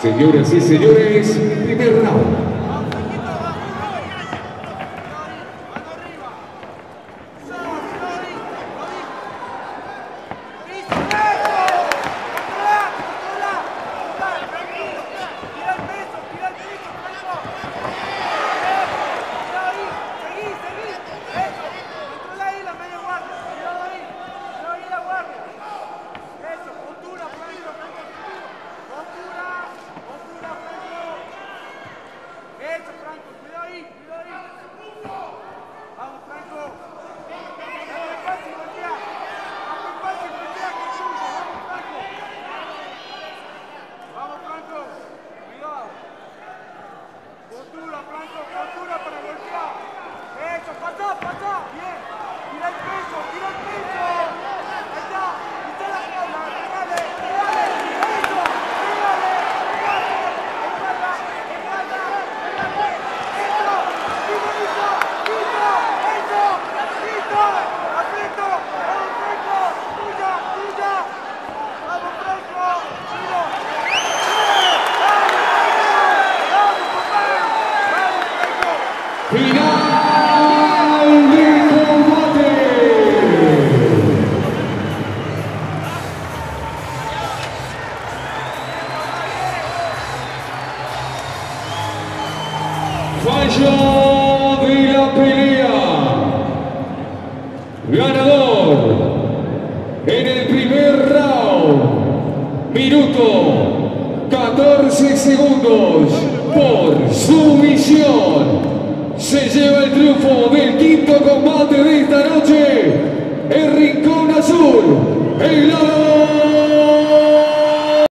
Señoras y señores, primer round. いい! Fallo de la pelea. Ganador en el primer round. Minuto 14 segundos por sumisión. Se lleva el triunfo del quinto